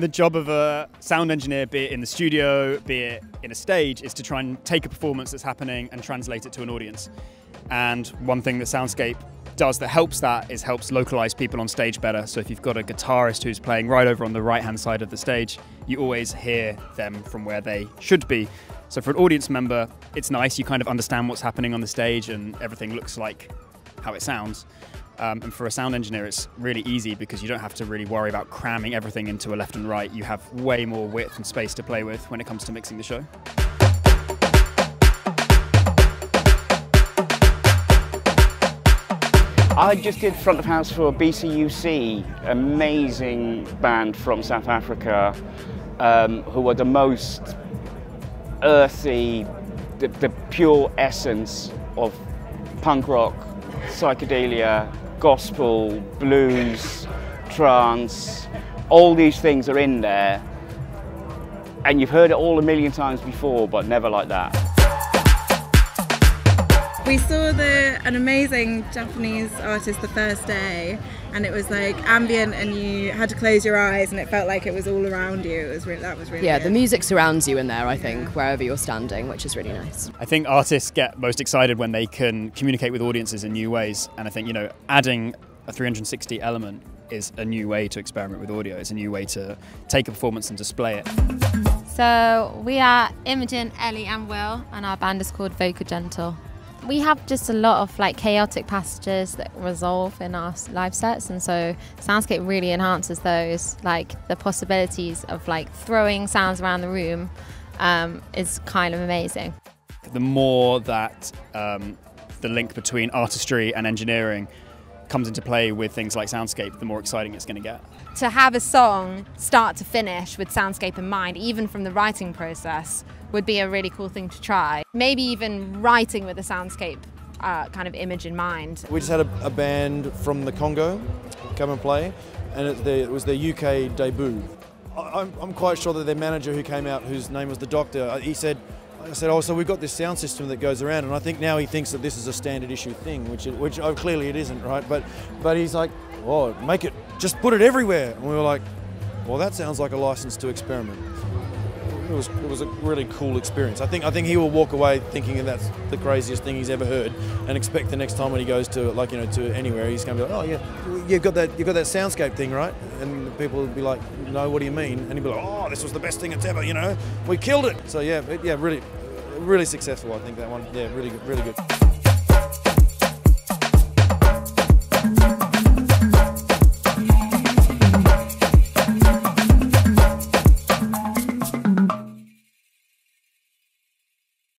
the job of a sound engineer, be it in the studio, be it in a stage, is to try and take a performance that's happening and translate it to an audience. And one thing that Soundscape does that helps that is helps localize people on stage better. So if you've got a guitarist who's playing right over on the right hand side of the stage, you always hear them from where they should be. So for an audience member, it's nice. You kind of understand what's happening on the stage and everything looks like how it sounds. Um, and for a sound engineer, it's really easy because you don't have to really worry about cramming everything into a left and right. You have way more width and space to play with when it comes to mixing the show. I just did front of house for BCUC, amazing band from South Africa, um, who are the most earthy, the, the pure essence of punk rock, psychedelia, gospel, blues, trance. All these things are in there, and you've heard it all a million times before, but never like that. We saw the an amazing Japanese artist the first day, and it was like ambient, and you had to close your eyes, and it felt like it was all around you. It was really, that was really yeah. good. The music surrounds you in there, I think, wherever you're standing, which is really nice. I think artists get most excited when they can communicate with audiences in new ways. And I think, you know, adding a 360 element is a new way to experiment with audio. It's a new way to take a performance and display it. So we are Imogen, Ellie, and Will, and our band is called Vocal Gentle. We have just a lot of like chaotic passages that resolve in our live sets, and so Soundscape really enhances those. Like the possibilities of like throwing sounds around the room um, is kind of amazing. The more that um, the link between artistry and engineering comes into play with things like Soundscape, the more exciting it's going to get. to have a song start to finish with soundscape in mind, even from the writing process, would be a really cool thing to try. Maybe even writing with a soundscape uh, kind of image in mind. We just had a, a band from the Congo come and play, and it, the, it was their UK debut. I, I'm, I'm quite sure that their manager who came out, whose name was the Doctor, uh, he said, I said, oh, so we've got this sound system that goes around, and I think now he thinks that this is a standard issue thing, which, it, which oh, clearly it isn't, right? But, but he's like, oh, make it, just put it everywhere. And we were like, well, that sounds like a license to experiment. It was, it was a really cool experience. I think, I think he will walk away thinking that's the craziest thing he's ever heard, and expect the next time when he goes to, like, you know, to anywhere, he's going to be like, oh yeah, you've got that, you've got that soundscape thing, right? And people will be like, no, what do you mean? And he'll be like, oh, this was the best thing it's ever, you know, we killed it. So yeah, yeah, really, really successful. I think that one, yeah, really, good, really good.